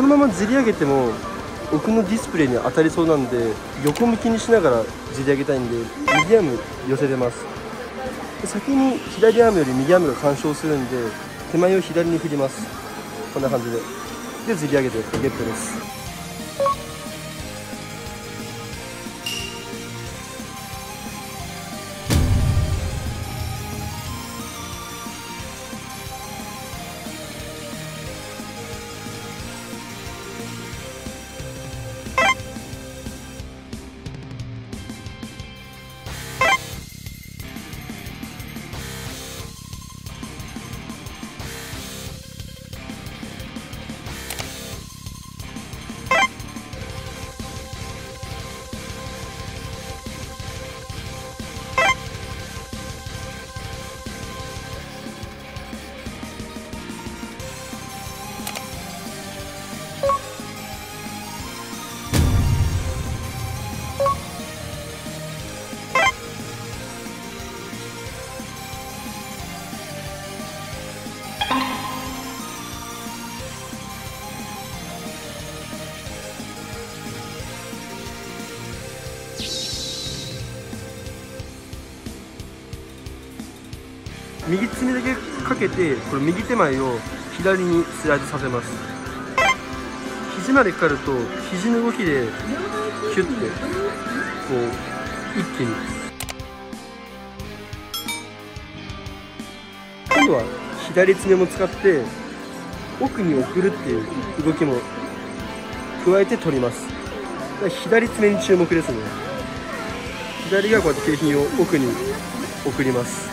このままずり上げても奥のディスプレイに当たりそうなんで横向きにしながらずり上げたいんで右アーム寄せてます。で先に左アームより右アームが干渉するんで手前を左に振ります。こんな感じで。でずり上げてゲットです。けてこれ右手前を左にスライドさせます。肘までかかると肘の動きでキュッてこう一気に。今度は左爪も使って奥に送るっていう動きも加えて取ります。左爪に注目ですね。左がこうやって景品を奥に送ります。